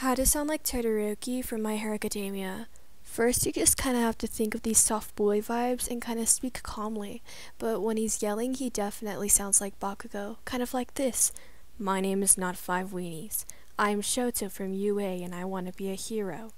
How to sound like Todoroki from My Hero Academia. First, you just kind of have to think of these soft boy vibes and kind of speak calmly, but when he's yelling, he definitely sounds like Bakugo, kind of like this. My name is not Five Weenies. I'm Shoto from UA and I want to be a hero.